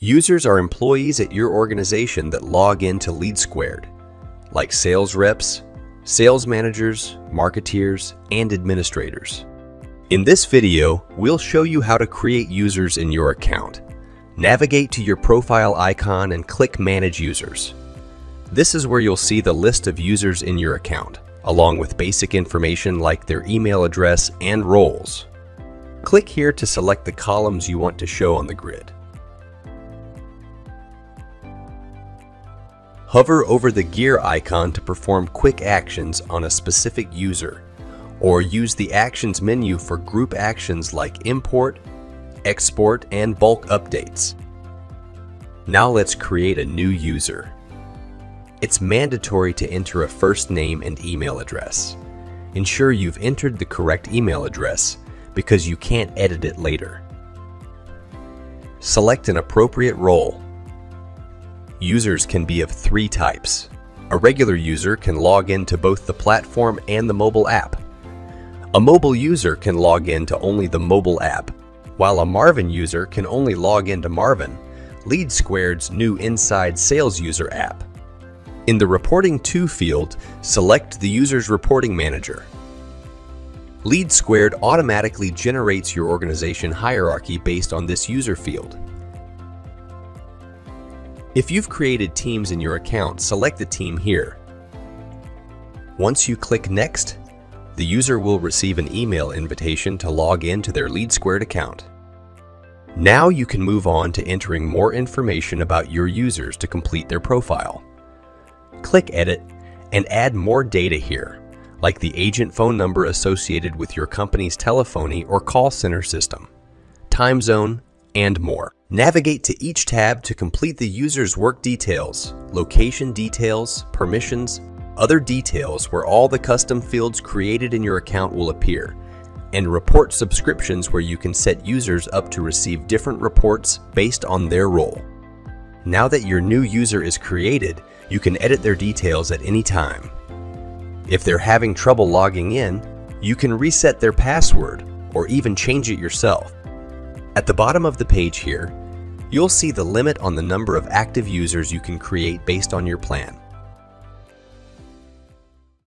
Users are employees at your organization that log into LeadSquared, like sales reps, sales managers, marketeers, and administrators. In this video, we'll show you how to create users in your account. Navigate to your profile icon and click Manage Users. This is where you'll see the list of users in your account, along with basic information like their email address and roles. Click here to select the columns you want to show on the grid. Hover over the gear icon to perform quick actions on a specific user, or use the Actions menu for group actions like import, export, and bulk updates. Now let's create a new user. It's mandatory to enter a first name and email address. Ensure you've entered the correct email address because you can't edit it later. Select an appropriate role Users can be of three types. A regular user can log in to both the platform and the mobile app. A mobile user can log in to only the mobile app, while a Marvin user can only log into Marvin, LeadSquared's new inside sales user app. In the Reporting To field, select the user's reporting manager. LeadSquared automatically generates your organization hierarchy based on this user field. If you've created teams in your account, select the team here. Once you click Next, the user will receive an email invitation to log in to their LeadSquared account. Now you can move on to entering more information about your users to complete their profile. Click Edit and add more data here, like the agent phone number associated with your company's telephony or call center system, time zone, and more. Navigate to each tab to complete the user's work details, location details, permissions, other details where all the custom fields created in your account will appear, and report subscriptions where you can set users up to receive different reports based on their role. Now that your new user is created, you can edit their details at any time. If they're having trouble logging in, you can reset their password or even change it yourself. At the bottom of the page here, you'll see the limit on the number of active users you can create based on your plan.